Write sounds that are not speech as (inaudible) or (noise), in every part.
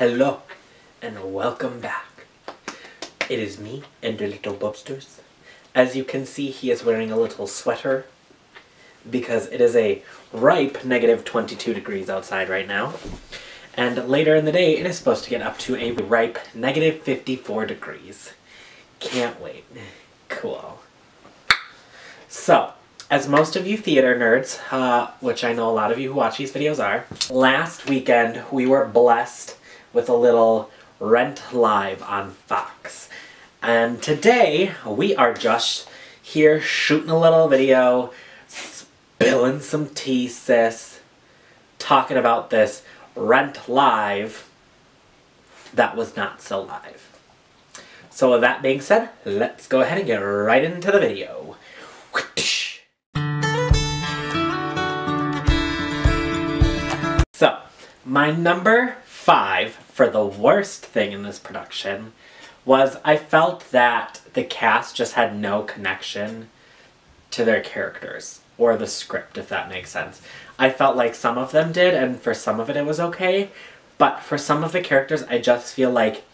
Hello, and welcome back. It is me and the little Bobsters. As you can see, he is wearing a little sweater because it is a ripe negative 22 degrees outside right now. And later in the day, it is supposed to get up to a ripe negative 54 degrees. Can't wait. Cool. So, as most of you theater nerds, uh, which I know a lot of you who watch these videos are, last weekend we were blessed with a little Rent Live on Fox. And today we are just here shooting a little video, spilling some tea, sis, talking about this Rent Live that was not so live. So with that being said, let's go ahead and get right into the video. So, my number five for the worst thing in this production was I felt that the cast just had no connection to their characters or the script, if that makes sense. I felt like some of them did, and for some of it it was okay, but for some of the characters, I just feel like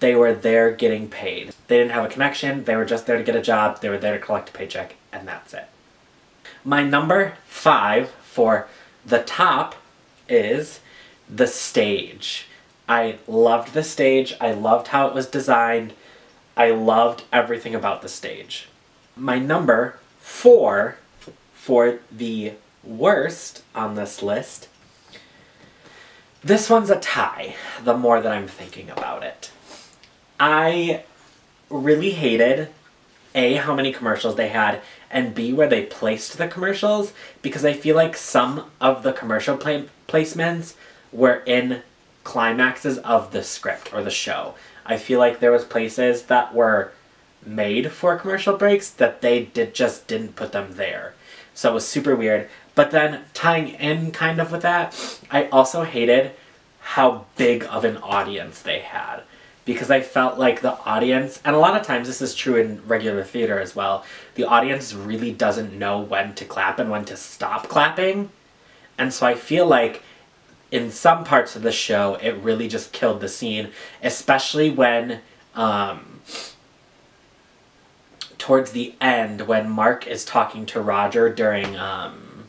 they were there getting paid. They didn't have a connection, they were just there to get a job, they were there to collect a paycheck, and that's it. My number five for the top is the stage. I loved the stage. I loved how it was designed. I loved everything about the stage. My number four for the worst on this list, this one's a tie, the more that I'm thinking about it. I really hated A, how many commercials they had, and B, where they placed the commercials, because I feel like some of the commercial placements were in climaxes of the script or the show. I feel like there was places that were made for commercial breaks that they did just didn't put them there. So it was super weird. But then tying in kind of with that, I also hated how big of an audience they had. Because I felt like the audience, and a lot of times this is true in regular theater as well, the audience really doesn't know when to clap and when to stop clapping. And so I feel like in some parts of the show, it really just killed the scene, especially when, um, towards the end, when Mark is talking to Roger during, um,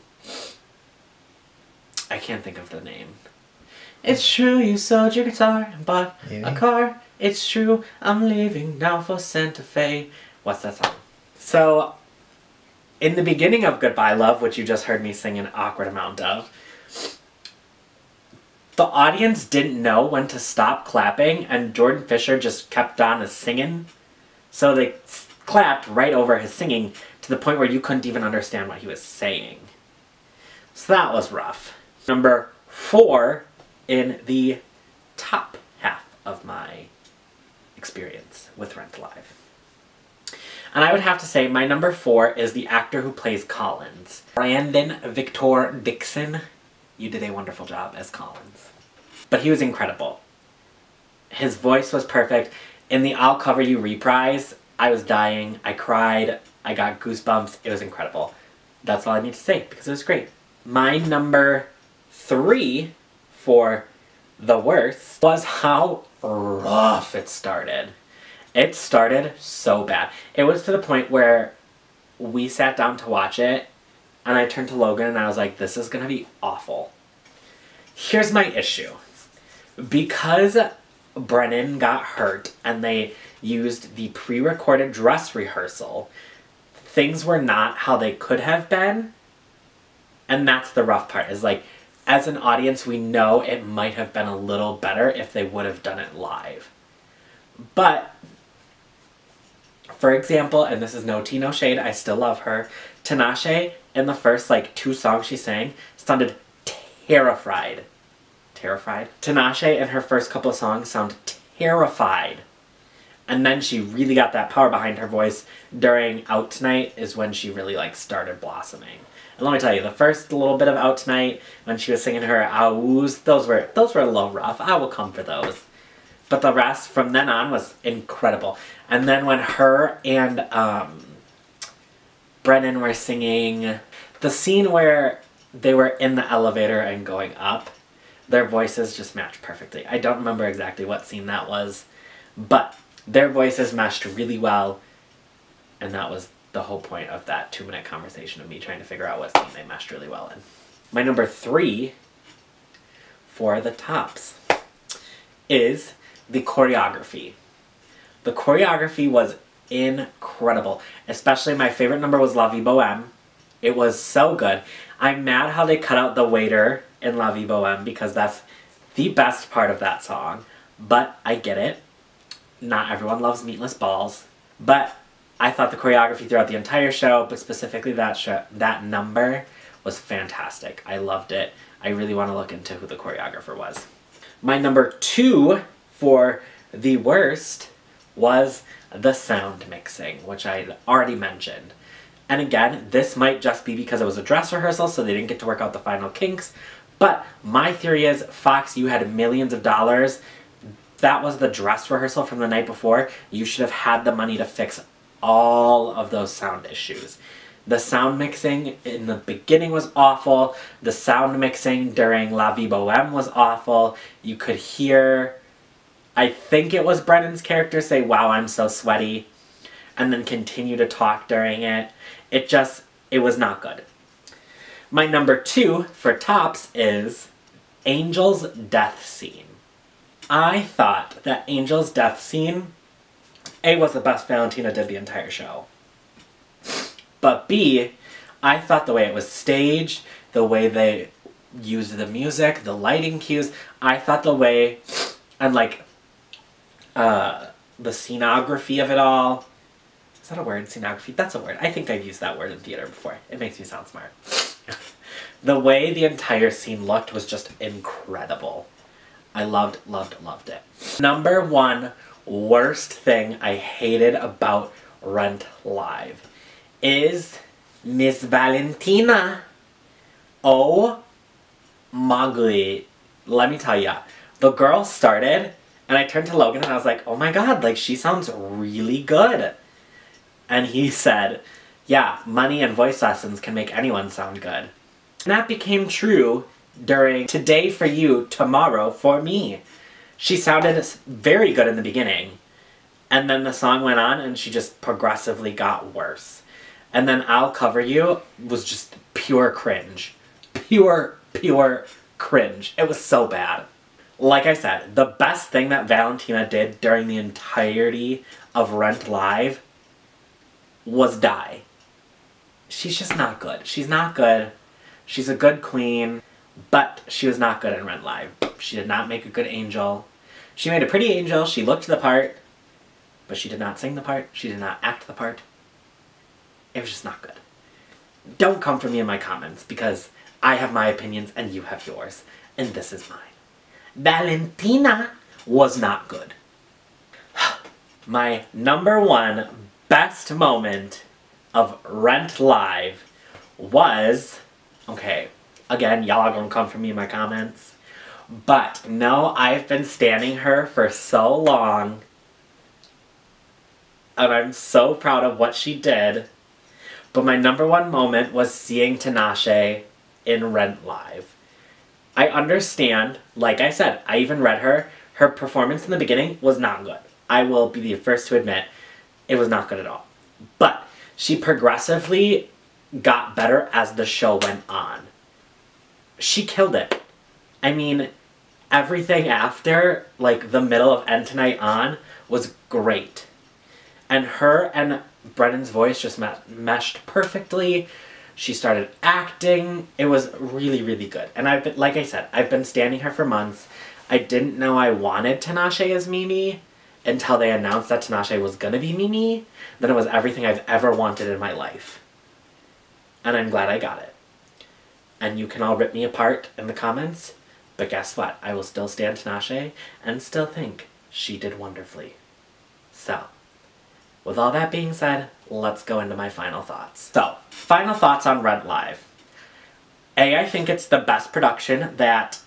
I can't think of the name. It's true, you sold your guitar and bought a car. It's true, I'm leaving now for Santa Fe. What's that song? So, in the beginning of Goodbye Love, which you just heard me sing an awkward amount of, the audience didn't know when to stop clapping, and Jordan Fisher just kept on singing. So they clapped right over his singing to the point where you couldn't even understand what he was saying. So that was rough. Number four in the top half of my experience with Rent Live. And I would have to say my number four is the actor who plays Collins. Brandon Victor Dixon you did a wonderful job as Collins. But he was incredible. His voice was perfect. In the I'll Cover You reprise, I was dying, I cried, I got goosebumps, it was incredible. That's all I need to say, because it was great. My number three for the worst was how rough it started. It started so bad. It was to the point where we sat down to watch it and I turned to Logan and I was like, this is gonna be awful. Here's my issue. Because Brennin got hurt and they used the pre-recorded dress rehearsal, things were not how they could have been. And that's the rough part, is like, as an audience, we know it might have been a little better if they would have done it live. But, for example, and this is no tea, no shade, I still love her, Tinashe in the first like two songs she sang sounded terrified. Terrified? Tinashe in her first couple of songs sound terrified. And then she really got that power behind her voice during Out Tonight is when she really like started blossoming. And let me tell you, the first little bit of Out Tonight when she was singing her ows, those were those were a little rough. I will come for those. But the rest from then on was incredible. And then when her and um, Brennin were singing the scene where they were in the elevator and going up Their voices just matched perfectly. I don't remember exactly what scene that was, but their voices matched really well, and that was the whole point of that two minute conversation of me trying to figure out what scene they matched really well in. My number three for the tops is the choreography. The choreography was incredible. Especially my favorite number was La Vie Boheme. It was so good. I'm mad how they cut out the waiter in La Vie Boheme because that's the best part of that song. But I get it. Not everyone loves meatless balls. But I thought the choreography throughout the entire show, but specifically that show, that number was fantastic. I loved it. I really want to look into who the choreographer was. My number two for the worst was the sound mixing, which I already mentioned. And again, this might just be because it was a dress rehearsal, so they didn't get to work out the final kinks. But my theory is, Fox, you had millions of dollars. That was the dress rehearsal from the night before. You should have had the money to fix all of those sound issues. The sound mixing in the beginning was awful. The sound mixing during La Vie Boheme was awful. You could hear, I think it was Brennin's character say, wow, I'm so sweaty, and then continue to talk during it. It just, it was not good. My number two for tops is Angel's death scene. I thought that Angel's death scene, A, was the best Valentina did the entire show. But B, I thought the way it was staged, the way they used the music, the lighting cues, I thought the way, and like, uh, the scenography of it all, is that a word, scenography? That's a word. I think I've used that word in theater before. It makes me sound smart. (laughs) the way the entire scene looked was just incredible. I loved, loved, loved it. Number one worst thing I hated about Rent Live is Miss Valentina. Oh my Let me tell ya. The girl started and I turned to Logan and I was like, oh my god, like she sounds really good. And he said, yeah, money and voice lessons can make anyone sound good. And that became true during Today for You, Tomorrow for Me. She sounded very good in the beginning. And then the song went on and she just progressively got worse. And then I'll Cover You was just pure cringe. Pure, pure cringe. It was so bad. Like I said, the best thing that Valentina did during the entirety of Rent Live was die. She's just not good. She's not good. She's a good queen, but she was not good in Rent Live. She did not make a good angel. She made a pretty angel. She looked the part, but she did not sing the part. She did not act the part. It was just not good. Don't come for me in my comments because I have my opinions and you have yours, and this is mine. Valentina was not good. (sighs) my number one best moment of Rent Live was, okay, again, y'all are gonna come for me in my comments, but no, I've been standing her for so long, and I'm so proud of what she did, but my number one moment was seeing Tinashe in Rent Live. I understand, like I said, I even read her, her performance in the beginning was not good. I will be the first to admit it was not good at all. But she progressively got better as the show went on. She killed it. I mean, everything after, like, the middle of End Tonight on, was great. And her and Brennin's voice just meshed perfectly. She started acting. It was really, really good. And I've been, like I said, I've been standing her for months. I didn't know I wanted Tinashe as Mimi until they announced that Tinashe was gonna be Mimi, then it was everything I've ever wanted in my life. And I'm glad I got it. And you can all rip me apart in the comments, but guess what? I will still stand Tinashe and still think she did wonderfully. So, with all that being said, let's go into my final thoughts. So, final thoughts on Rent Live. A, I think it's the best production that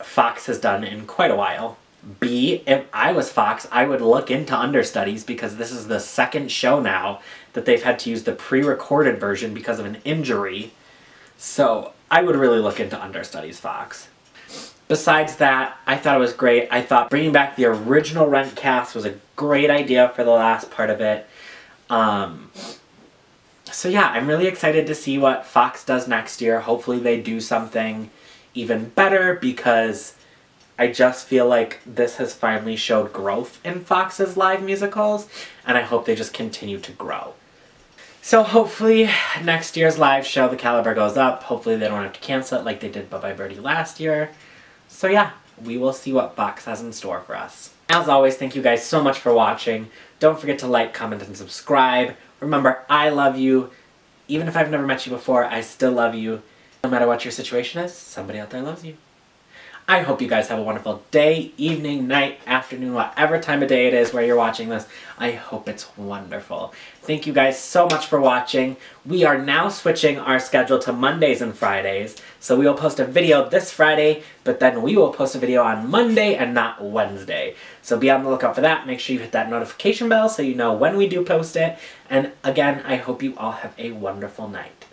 Fox has done in quite a while. B, if I was Fox, I would look into understudies because this is the second show now that they've had to use the pre-recorded version because of an injury. So I would really look into understudies, Fox. Besides that, I thought it was great. I thought bringing back the original Rent cast was a great idea for the last part of it. Um, so yeah, I'm really excited to see what Fox does next year. Hopefully they do something even better because I just feel like this has finally showed growth in Fox's live musicals and I hope they just continue to grow. So hopefully next year's live show the caliber goes up. Hopefully they don't have to cancel it like they did Bye Bye Birdie last year. So yeah, we will see what Fox has in store for us. As always, thank you guys so much for watching. Don't forget to like, comment, and subscribe. Remember, I love you. Even if I've never met you before, I still love you. No matter what your situation is, somebody out there loves you. I hope you guys have a wonderful day, evening, night, afternoon, whatever time of day it is where you're watching this. I hope it's wonderful. Thank you guys so much for watching. We are now switching our schedule to Mondays and Fridays. So we will post a video this Friday, but then we will post a video on Monday and not Wednesday. So be on the lookout for that. Make sure you hit that notification bell so you know when we do post it. And again, I hope you all have a wonderful night.